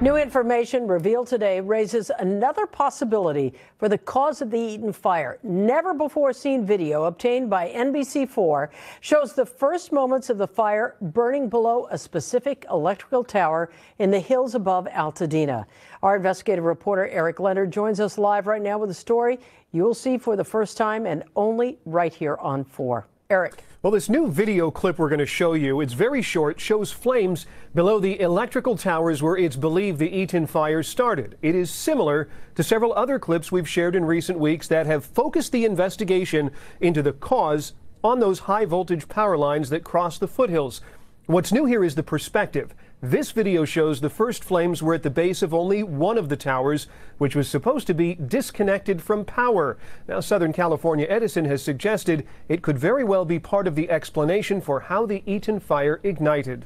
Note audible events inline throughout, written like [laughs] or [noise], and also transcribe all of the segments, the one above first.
New information revealed today raises another possibility for the cause of the Eaton fire. Never before seen video obtained by NBC4 shows the first moments of the fire burning below a specific electrical tower in the hills above Altadena. Our investigative reporter Eric Leonard joins us live right now with a story you'll see for the first time and only right here on 4. Eric. Well, this new video clip we're going to show you, it's very short, shows flames below the electrical towers where it's believed the Eaton fire started. It is similar to several other clips we've shared in recent weeks that have focused the investigation into the cause on those high voltage power lines that cross the foothills. What's new here is the perspective. This video shows the first flames were at the base of only one of the towers, which was supposed to be disconnected from power. Now, Southern California Edison has suggested it could very well be part of the explanation for how the Eaton fire ignited.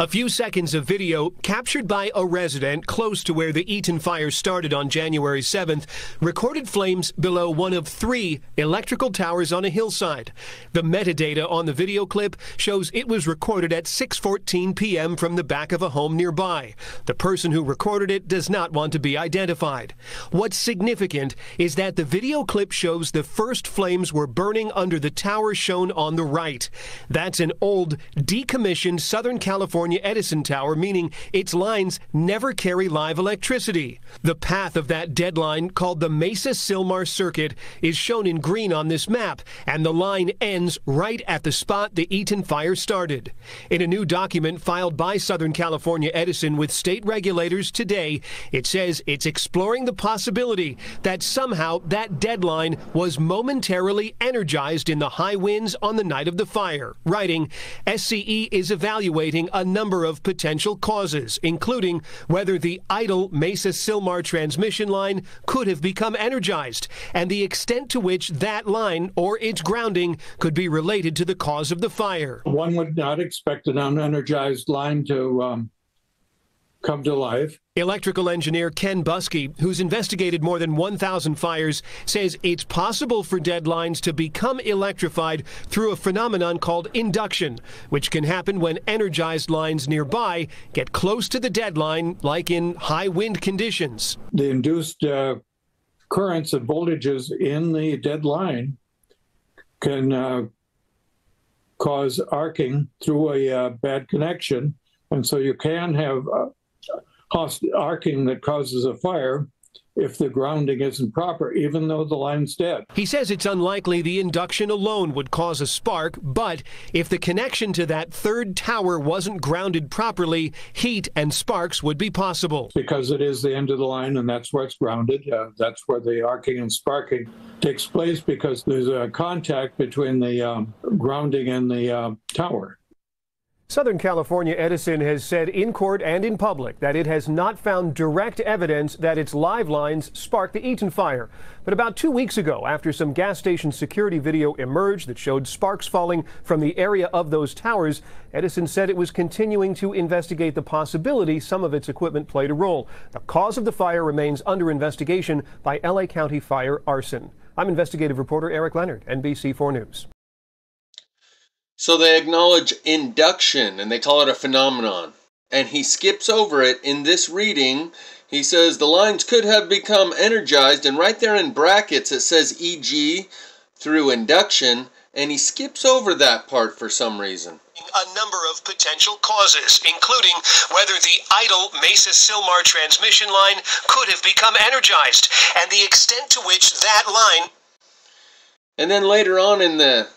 A few seconds of video captured by a resident close to where the Eaton fire started on January 7th recorded flames below one of three electrical towers on a hillside. The metadata on the video clip shows it was recorded at 6:14 p.m. from the back of a home nearby. The person who recorded it does not want to be identified. What's significant is that the video clip shows the first flames were burning under the tower shown on the right. That's an old decommissioned Southern California California Edison Tower, meaning its lines never carry live electricity. The path of that deadline, called the Mesa Sylmar Circuit, is shown in green on this map, and the line ends right at the spot the Eaton fire started. In a new document filed by Southern California Edison with state regulators today, it says it's exploring the possibility that somehow that deadline was momentarily energized in the high winds on the night of the fire, writing, SCE is evaluating a number of potential causes, including whether the idle Mesa Sylmar transmission line could have become energized and the extent to which that line or its grounding could be related to the cause of the fire. One would not expect an unenergized line to um, come to life. Electrical engineer Ken Buskey, who's investigated more than 1,000 fires, says it's possible for deadlines to become electrified through a phenomenon called induction, which can happen when energized lines nearby get close to the deadline, like in high wind conditions. The induced uh, currents and voltages in the dead line can uh, cause arcing through a uh, bad connection. And so you can have uh, arcing that causes a fire if the grounding isn't proper, even though the line's dead. He says it's unlikely the induction alone would cause a spark, but if the connection to that third tower wasn't grounded properly, heat and sparks would be possible. Because it is the end of the line and that's where it's grounded. Uh, that's where the arcing and sparking takes place because there's a contact between the um, grounding and the uh, tower. Southern California Edison has said in court and in public that it has not found direct evidence that its live lines sparked the Eaton fire. But about two weeks ago, after some gas station security video emerged that showed sparks falling from the area of those towers, Edison said it was continuing to investigate the possibility some of its equipment played a role. The cause of the fire remains under investigation by LA County Fire Arson. I'm investigative reporter Eric Leonard, NBC4 News. So they acknowledge induction and they call it a phenomenon. And he skips over it in this reading. He says the lines could have become energized, and right there in brackets it says EG through induction, and he skips over that part for some reason. A number of potential causes, including whether the idle Mesa Sylmar transmission line could have become energized, and the extent to which that line. And then later on in the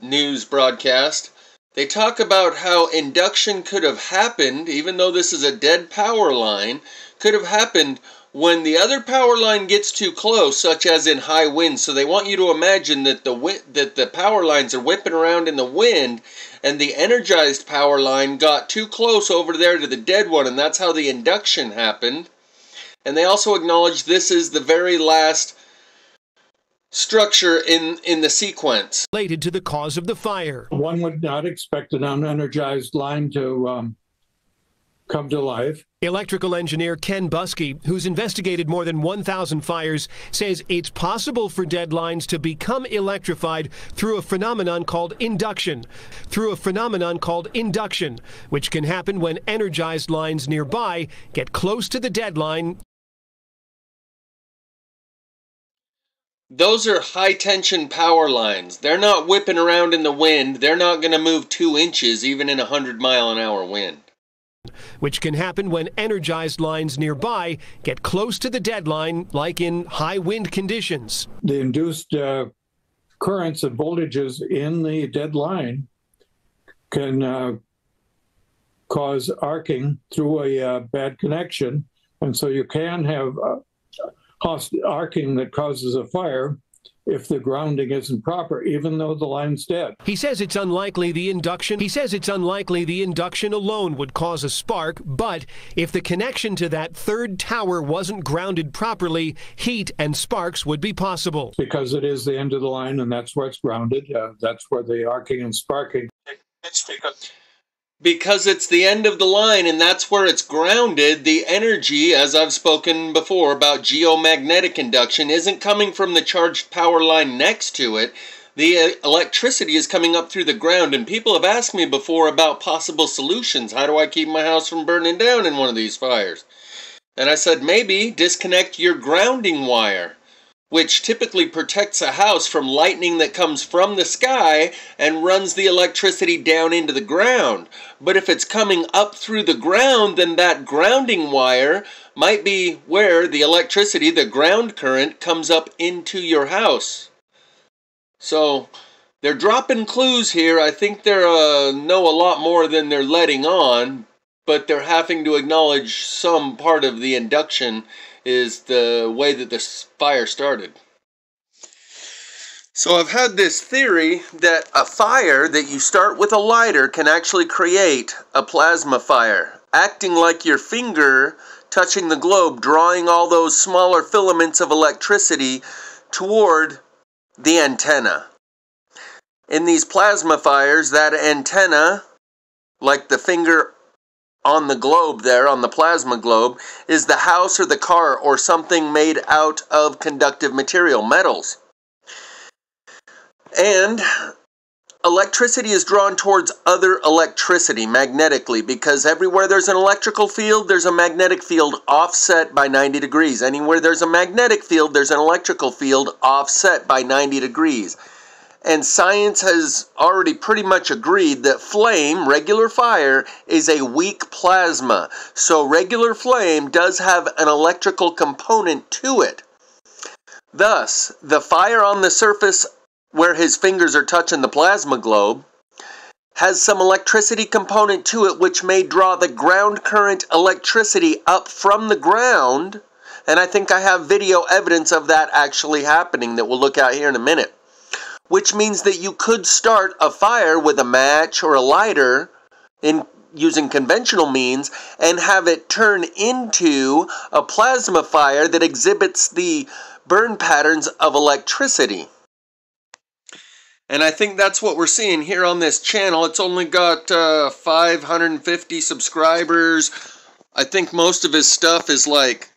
news broadcast, they talk about how induction could have happened, even though this is a dead power line, could have happened when the other power line gets too close, such as in high winds. So they want you to imagine that the that the power lines are whipping around in the wind, and the energized power line got too close over there to the dead one, and that's how the induction happened. And they also acknowledge this is the very last structure in in the sequence related to the cause of the fire. One would not expect an unenergized line to um, come to life. Electrical engineer Ken Buskey, who's investigated more than 1,000 fires, says it's possible for dead lines to become electrified through a phenomenon called induction. Through a phenomenon called induction, which can happen when energized lines nearby get close to the dead Those are high tension power lines. They're not whipping around in the wind. They're not going to move two inches even in a 100 mile an hour wind. Which can happen when energized lines nearby get close to the deadline, like in high wind conditions. The induced uh, currents and voltages in the dead line can uh, cause arcing through a uh, bad connection. And so you can have arcing that causes a fire if the grounding isn't proper, even though the line's dead. He says it's unlikely the induction he says it's unlikely the induction alone would cause a spark, but if the connection to that third tower wasn't grounded properly, heat and sparks would be possible. Because it is the end of the line and that's where it's grounded. Uh, that's where the arcing and sparking. It's because because it's the end of the line and that's where it's grounded, the energy, as I've spoken before about geomagnetic induction, isn't coming from the charged power line next to it. The uh, electricity is coming up through the ground, and people have asked me before about possible solutions. How do I keep my house from burning down in one of these fires? And I said, maybe disconnect your grounding wire which typically protects a house from lightning that comes from the sky and runs the electricity down into the ground. But if it's coming up through the ground, then that grounding wire might be where the electricity, the ground current, comes up into your house. So they're dropping clues here. I think they uh, know a lot more than they're letting on, but they're having to acknowledge some part of the induction is the way that this fire started. So I've had this theory that a fire that you start with a lighter can actually create a plasma fire, acting like your finger touching the globe, drawing all those smaller filaments of electricity toward the antenna. In these plasma fires, that antenna, like the finger on the globe there, on the plasma globe, is the house or the car or something made out of conductive material, metals. And electricity is drawn towards other electricity magnetically because everywhere there's an electrical field, there's a magnetic field offset by 90 degrees. Anywhere there's a magnetic field, there's an electrical field offset by 90 degrees and science has already pretty much agreed that flame, regular fire, is a weak plasma. So regular flame does have an electrical component to it. Thus, the fire on the surface where his fingers are touching the plasma globe has some electricity component to it which may draw the ground current electricity up from the ground. And I think I have video evidence of that actually happening that we'll look at here in a minute which means that you could start a fire with a match or a lighter in using conventional means and have it turn into a plasma fire that exhibits the burn patterns of electricity. And I think that's what we're seeing here on this channel. It's only got uh, 550 subscribers. I think most of his stuff is like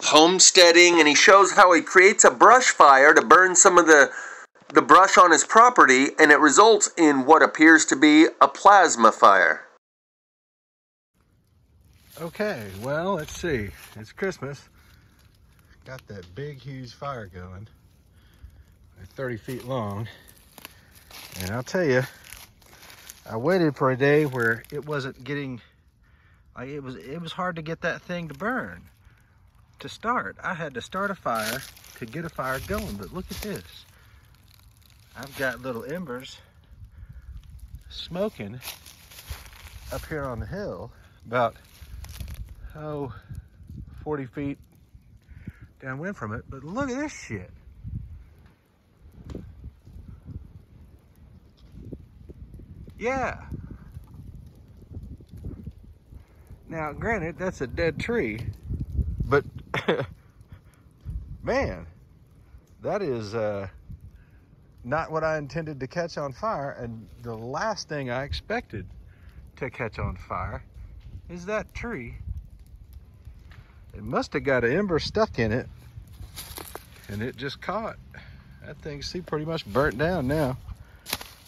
homesteading, and he shows how he creates a brush fire to burn some of the the brush on his property and it results in what appears to be a plasma fire. Okay, well, let's see. It's Christmas. Got that big, huge fire going. 30 feet long. And I'll tell you, I waited for a day where it wasn't getting, like it was, it was hard to get that thing to burn, to start. I had to start a fire to get a fire going, but look at this. I've got little embers smoking up here on the hill about oh 40 feet downwind from it but look at this shit. Yeah. Now granted that's a dead tree but [laughs] man that is uh not what I intended to catch on fire. And the last thing I expected to catch on fire is that tree. It must have got an ember stuck in it and it just caught. That thing, see, pretty much burnt down now.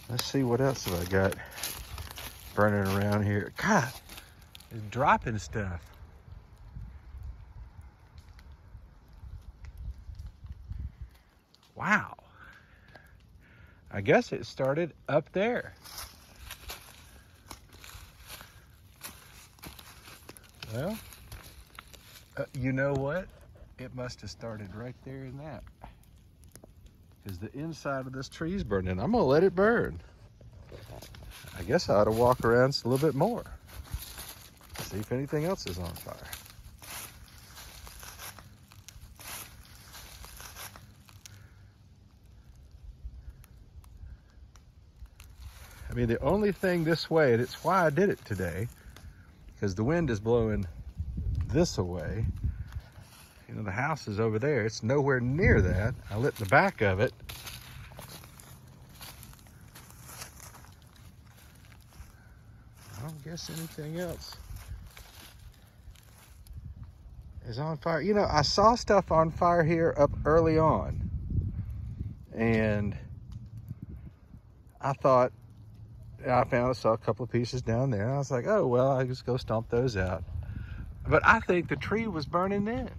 Let's see what else have I got burning around here. God, it's dropping stuff. Wow. I guess it started up there. Well, uh, you know what? It must have started right there in that. Because the inside of this tree is burning. I'm going to let it burn. I guess I ought to walk around a little bit more. See if anything else is on fire. I mean, the only thing this way, and it's why I did it today, because the wind is blowing this away. You know, the house is over there. It's nowhere near that. I lit the back of it. I don't guess anything else is on fire. You know, I saw stuff on fire here up early on. And I thought, I found saw a couple of pieces down there. I was like, oh, well, I just go stomp those out. But I think the tree was burning in.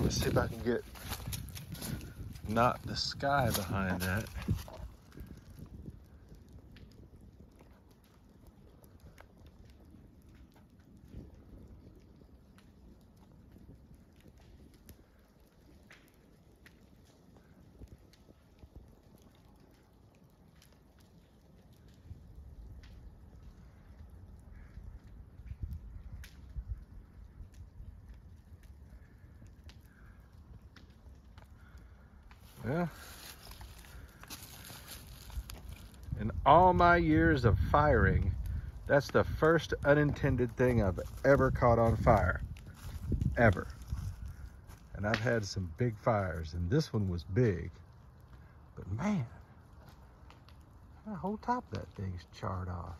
Let's see if I can get not the sky behind that. Yeah. In all my years of firing, that's the first unintended thing I've ever caught on fire. Ever. And I've had some big fires, and this one was big. But man, the whole top of that thing's charred off.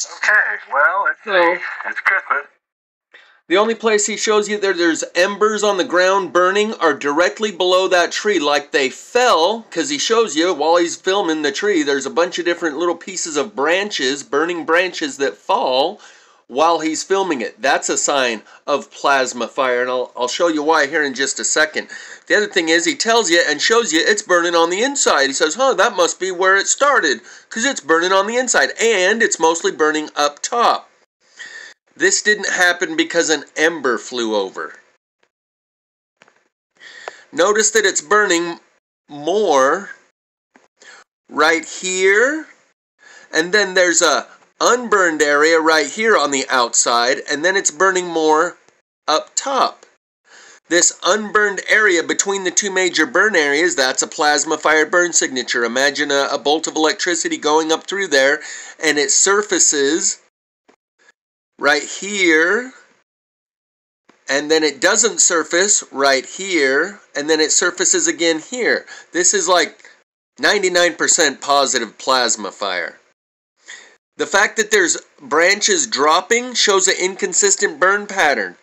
Okay, well, it's, so, it's Christmas. The only place he shows you that there's embers on the ground burning are directly below that tree, like they fell, because he shows you while he's filming the tree, there's a bunch of different little pieces of branches, burning branches that fall while he's filming it. That's a sign of plasma fire, and I'll, I'll show you why here in just a second. The other thing is he tells you and shows you it's burning on the inside. He says, huh, that must be where it started, because it's burning on the inside, and it's mostly burning up top. This didn't happen because an ember flew over. Notice that it's burning more right here. And then there's a unburned area right here on the outside. And then it's burning more up top. This unburned area between the two major burn areas, that's a plasma fired burn signature. Imagine a, a bolt of electricity going up through there and it surfaces right here and then it doesn't surface right here and then it surfaces again here. This is like 99% positive plasma fire. The fact that there's branches dropping shows an inconsistent burn pattern.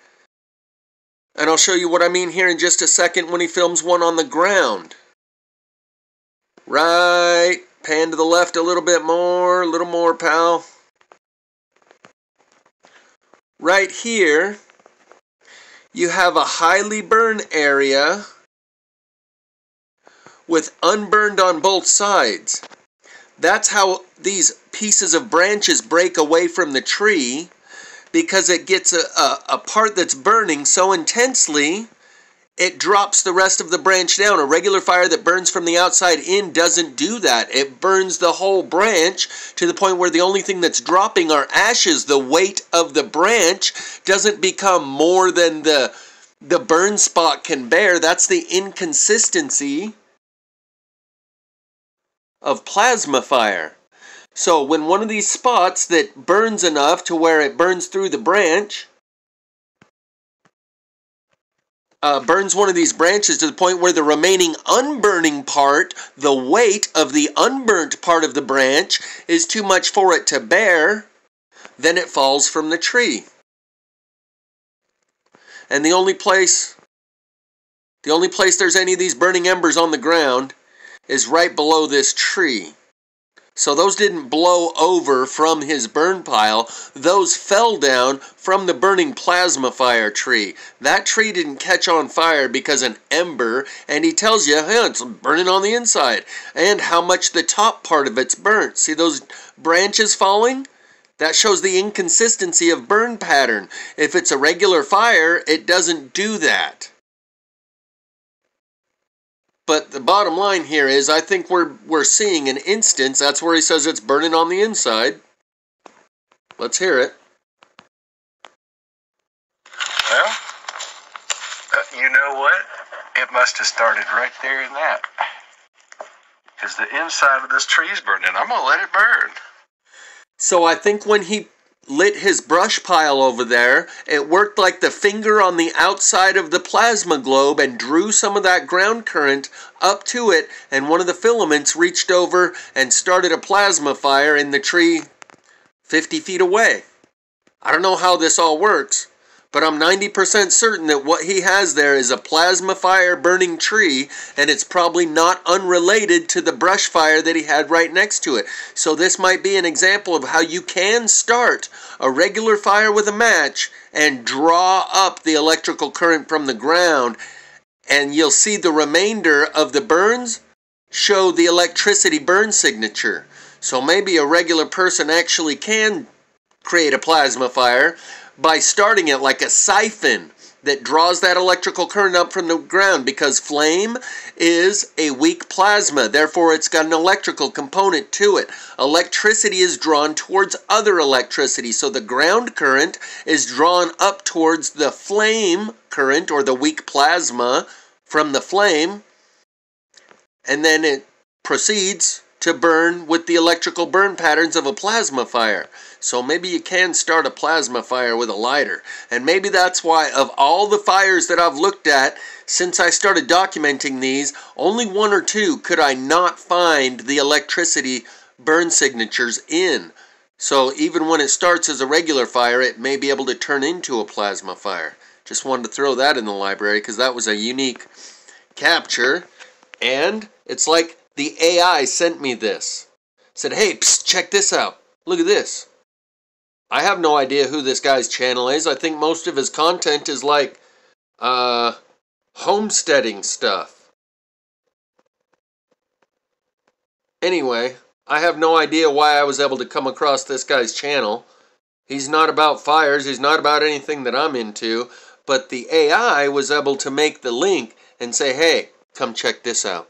And I'll show you what I mean here in just a second when he films one on the ground. Right, pan to the left a little bit more, a little more, pal right here, you have a highly burned area with unburned on both sides. That's how these pieces of branches break away from the tree because it gets a, a, a part that's burning so intensely it drops the rest of the branch down. A regular fire that burns from the outside in doesn't do that. It burns the whole branch to the point where the only thing that's dropping are ashes. The weight of the branch doesn't become more than the the burn spot can bear. That's the inconsistency of plasma fire. So when one of these spots that burns enough to where it burns through the branch uh, burns one of these branches to the point where the remaining unburning part, the weight of the unburnt part of the branch, is too much for it to bear, then it falls from the tree. And the only place the only place there's any of these burning embers on the ground is right below this tree. So those didn't blow over from his burn pile. Those fell down from the burning plasma fire tree. That tree didn't catch on fire because an ember, and he tells you, hey, it's burning on the inside, and how much the top part of it's burnt. See those branches falling? That shows the inconsistency of burn pattern. If it's a regular fire, it doesn't do that. But the bottom line here is I think we're we're seeing an instance. That's where he says it's burning on the inside. Let's hear it. Well, uh, you know what? It must have started right there in that. Because the inside of this tree is burning. I'm going to let it burn. So I think when he lit his brush pile over there, it worked like the finger on the outside of the plasma globe and drew some of that ground current up to it, and one of the filaments reached over and started a plasma fire in the tree 50 feet away. I don't know how this all works, but I'm 90% certain that what he has there is a plasma fire burning tree, and it's probably not unrelated to the brush fire that he had right next to it. So, this might be an example of how you can start a regular fire with a match and draw up the electrical current from the ground, and you'll see the remainder of the burns show the electricity burn signature. So, maybe a regular person actually can create a plasma fire by starting it like a siphon that draws that electrical current up from the ground because flame is a weak plasma. Therefore, it's got an electrical component to it. Electricity is drawn towards other electricity. So the ground current is drawn up towards the flame current or the weak plasma from the flame. And then it proceeds to burn with the electrical burn patterns of a plasma fire. So maybe you can start a plasma fire with a lighter. And maybe that's why, of all the fires that I've looked at since I started documenting these, only one or two could I not find the electricity burn signatures in. So even when it starts as a regular fire, it may be able to turn into a plasma fire. Just wanted to throw that in the library because that was a unique capture. And it's like the AI sent me this. Said, hey, psst, check this out. Look at this. I have no idea who this guy's channel is. I think most of his content is like uh, homesteading stuff. Anyway, I have no idea why I was able to come across this guy's channel. He's not about fires, he's not about anything that I'm into, but the AI was able to make the link and say, hey, come check this out.